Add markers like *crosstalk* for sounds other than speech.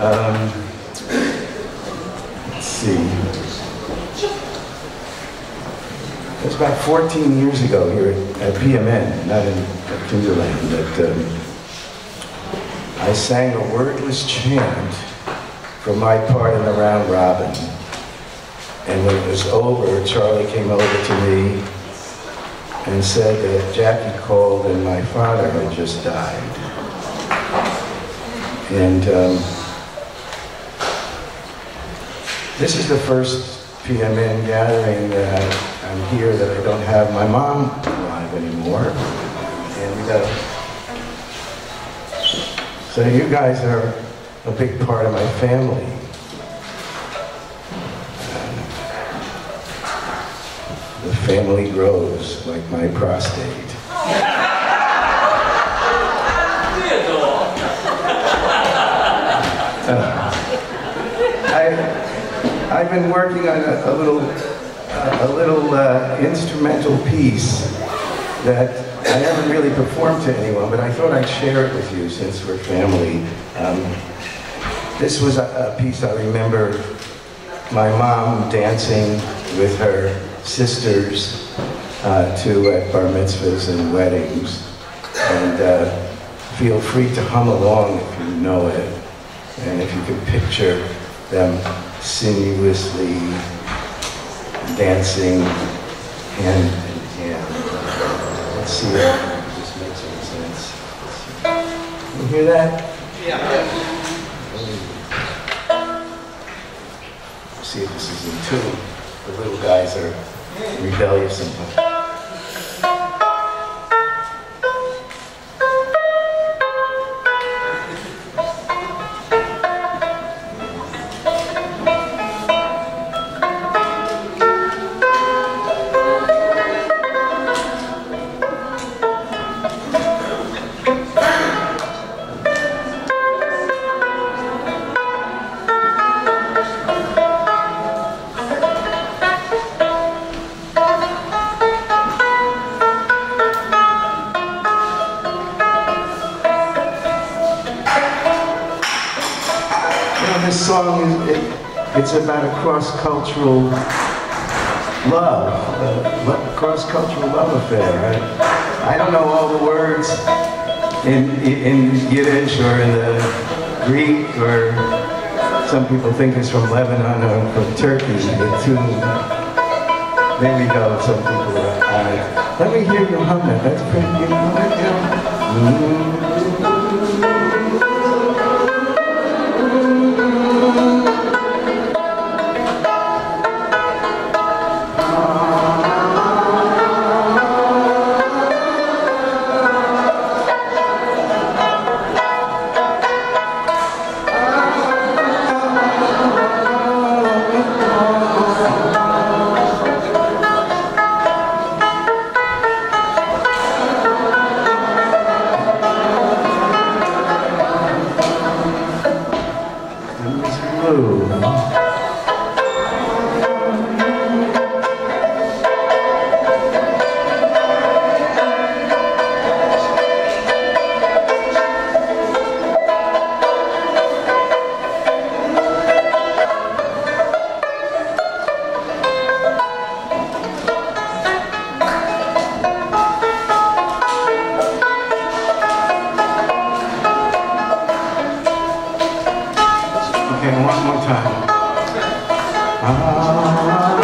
um, let's see. It was about 14 years ago here at PMN, not in Kinderland, that um, I sang a wordless chant for my part in the round robin. And when it was over, Charlie came over to me and said that Jackie called and my father had just died. And um, this is the first PMN gathering that I'm here that I don't have my mom alive anymore. And uh, so you guys are a big part of my family. The family grows like my prostate. *laughs* I, I've been working on a, a little, a little uh, instrumental piece that I haven't really performed to anyone, but I thought I'd share it with you since we're family. Um, this was a, a piece I remember my mom dancing with her sisters uh, to at bar mitzvahs and weddings. And uh, feel free to hum along if you know it. And if you can picture them sinuously dancing hand in hand. Let's see if this makes any sense. You hear that? Yeah. See if this is in tune. The little guys are rebellious sometimes. It, it's about a cross-cultural love, a cross-cultural love affair. I, I don't know all the words in, in Yiddish or in the Greek or some people think it's from Lebanon or from Turkey. The tune, there go. Some people are. Uh, let me hear you hum that. That's pretty. That, you know. again one more time. Ah.